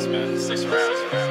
sauce, man. Six rounds.